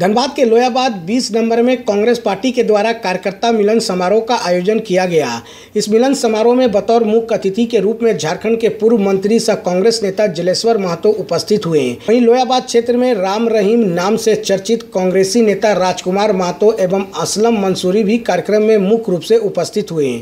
धनबाद के लोयाबाद 20 नंबर में कांग्रेस पार्टी के द्वारा कार्यकर्ता मिलन समारोह का आयोजन किया गया। इस मिलन समारोह में बतौर मुख्य अतिथि के रूप में झारखंड के पूर्व मंत्री सह कांग्रेस नेता जलेश्वर महतो उपस्थित हुए। वहीं लोयाबाद क्षेत्र में राम रहीम नाम से चर्चित कांग्रेसी नेता राजकुमार महतो एवं असलम मंसूरी भी कार्यक्रम में मुख्य रूप से उपस्थित हुए।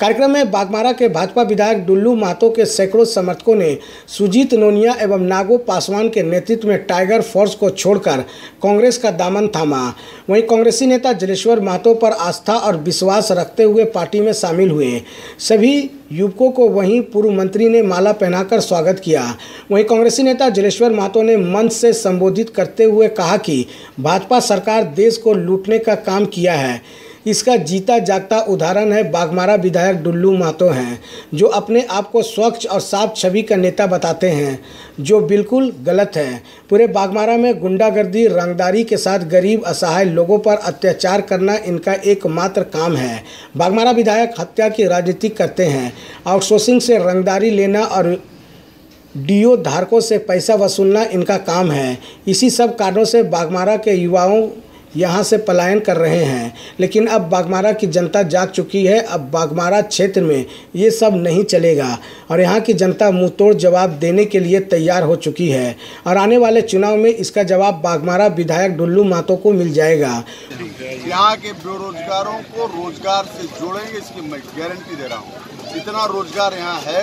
कार्यक्रम में बागमारा के भाजपा विधायक डुल्लू महतो के सैकड़ों समर्थकों ने सुजीत नोनिया एवं नागो पासवान के नेतृत्व में टाइगर फोर्स को छोड़कर कांग्रेस का दामन थामा। वहीं कांग्रेसी नेता जलेश्वर महतो पर आस्था और विश्वास रखते हुए पार्टी में शामिल हुए। सभी युवकों को वहीं पूर्व मंत्री ने माला पहनाकर स्वागत किया। वहीं कांग्रेसी नेता जलेश्वर महतो ने मंच से संबोधित करते हुए कहा कि भाजपा सरकार देश को लूटने का काम किया है। इसका जीता जागता उदाहरण है बागमारा विधायक डुल्लू महतो हैं, जो अपने आप को स्वच्छ और साफ़ छवि का नेता बताते हैं, जो बिल्कुल गलत है। पूरे बागमारा में गुंडागर्दी, रंगदारी के साथ गरीब, असहाय लोगों पर अत्याचार करना इनका एकमात्र काम है। बागमारा विधायक हत्या की राजनीति करते हैं। आउटसोर्सिंग से रंगदारी लेना और डीओ धारकों से पैसा वसूलना इनका काम है। इसी सब कारणों से बागमारा के युवाओं यहाँ से पलायन कर रहे हैं। लेकिन अब बागमारा की जनता जाग चुकी है। अब बागमारा क्षेत्र में ये सब नहीं चलेगा। और यहाँ की जनता मुँह तोड़ जवाब देने के लिए तैयार हो चुकी है। और आने वाले चुनाव में इसका जवाब बागमारा विधायक डुल्लू मातो को मिल जाएगा। यहाँ के बेरोजगारों को रोज़गार से जोड़ेंगे, इसकी मैं गारंटी दे रहा हूँ। इतना रोज़गार यहाँ है,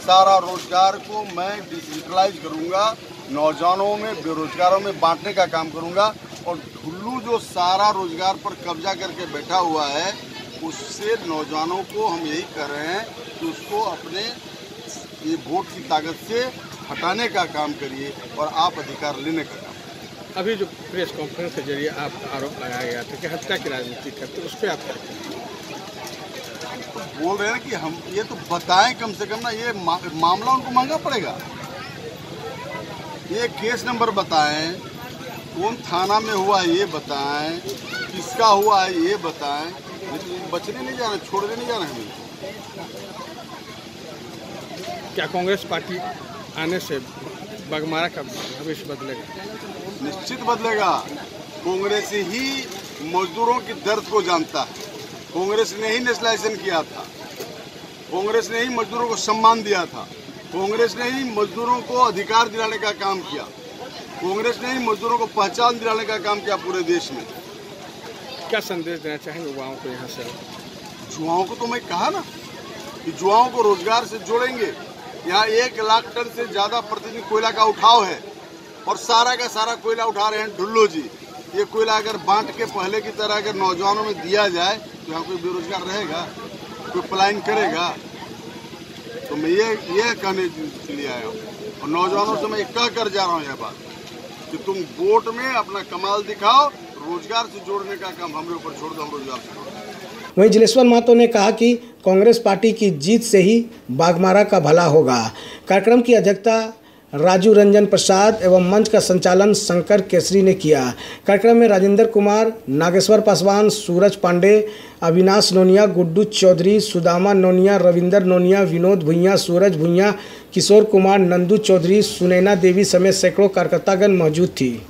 सारा रोज़गार को मैं डिजिटलाइज करूँगा। नौजवानों में, बेरोजगारों में बांटने का काम करूँगा। और ढुल्लू जो सारा रोज़गार पर कब्जा करके बैठा हुआ है उससे नौजवानों को हम यही कर रहे हैं कि उसको अपने ये वोट की ताकत से हटाने का काम करिए और आप अधिकार लेने का काम अभी जो प्रेस कॉन्फ्रेंस के ज़रिए आप आरोप लगाया गया था कि हत्या की राजनीति करते उस पर आप तो बोल रहे हैं कि हम ये तो बताएँ कम से कम ना ये मा, मामला उनको महँगा पड़ेगा। ये केस नंबर बताएँ कौन थाना में हुआ ये बताएँ किसका हुआ है ये बताएँ लेकिन बचने नहीं जा रहे छोड़ने नहीं जा रहे हमें क्या कांग्रेस पार्टी आने से बगमारा का भविष्य बदलेगा? निश्चित बदलेगा। कांग्रेस ही मजदूरों की दर्द को जानता है। कांग्रेस ने ही नेशनलाइजेशन किया था। कांग्रेस ने ही मजदूरों को सम्मान दिया था। कांग्रेस ने ही मजदूरों को अधिकार दिलाने का काम किया। कांग्रेस ने ही मजदूरों को पहचान दिलाने का काम किया पूरे देश में। क्या संदेश देना चाहेंगे युवाओं को यहाँ से? युवाओं को तो मैं कहा ना कि युवाओं को रोज़गार से जोड़ेंगे। यहाँ एक लाख टन से ज़्यादा प्रतिदिन कोयला का उठाव है और सारा का सारा कोयला उठा रहे हैं ढुल्लो जी। ये कोयला अगर बांट के पहले की तरह अगर नौजवानों में दिया जाए तो यहाँ कोई बेरोजगार रहेगा कोई पलायन करेगा। तो मैं ये ये कहने के लिए आया हूँ। और नौजवानों से मैं कह कर जा रहा हूँ यह बात। कि तुम वोट में अपना कमाल दिखाओ, रोज़गार से जोड़ने का काम हमारे ऊपर छोड़ दो, हम रोज़गार से वहीं जिलेश्वर महतो ने कहा कि कांग्रेस पार्टी की जीत से ही बागमारा का भला होगा। कार्यक्रम की अध्यक्षता राजू रंजन प्रसाद एवं मंच का संचालन शंकर केसरी ने किया। कार्यक्रम में राजेंद्र कुमार, नागेश्वर पासवान, सूरज पांडे, अविनाश नोनिया, गुड्डू चौधरी, सुदामा नोनिया, रविंदर नोनिया, विनोद भुइया, सूरज भुइया, किशोर कुमार, नंदू चौधरी, सुनैना देवी समेत सैकड़ों कार्यकर्तागण मौजूद थी।